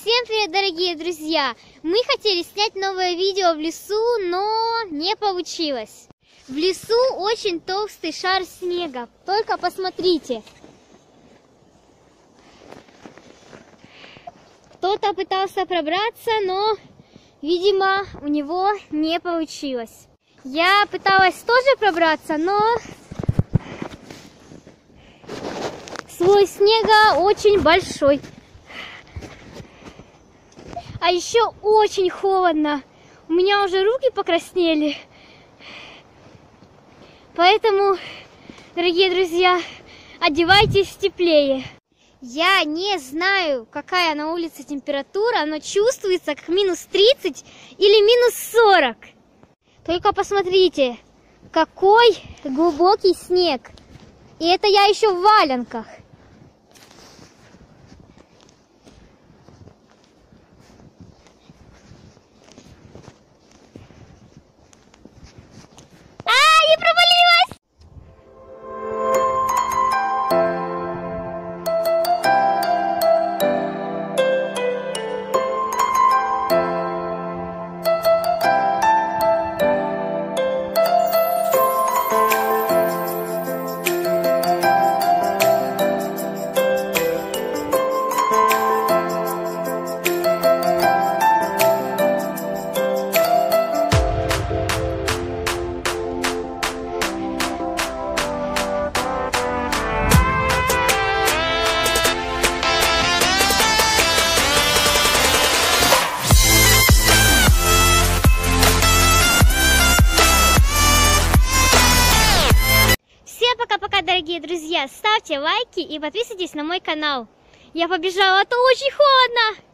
Всем привет, дорогие друзья! Мы хотели снять новое видео в лесу, но не получилось. В лесу очень толстый шар снега. Только посмотрите. Кто-то пытался пробраться, но, видимо, у него не получилось. Я пыталась тоже пробраться, но слой снега очень большой. А еще очень холодно. У меня уже руки покраснели. Поэтому, дорогие друзья, одевайтесь теплее. Я не знаю, какая на улице температура, но чувствуется как минус 30 или минус 40. Только посмотрите, какой глубокий снег. И это я еще в валенках. Пока-пока, дорогие друзья. Ставьте лайки и подписывайтесь на мой канал. Я побежала, а то очень холодно.